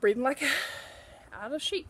Breathing like out of sheep.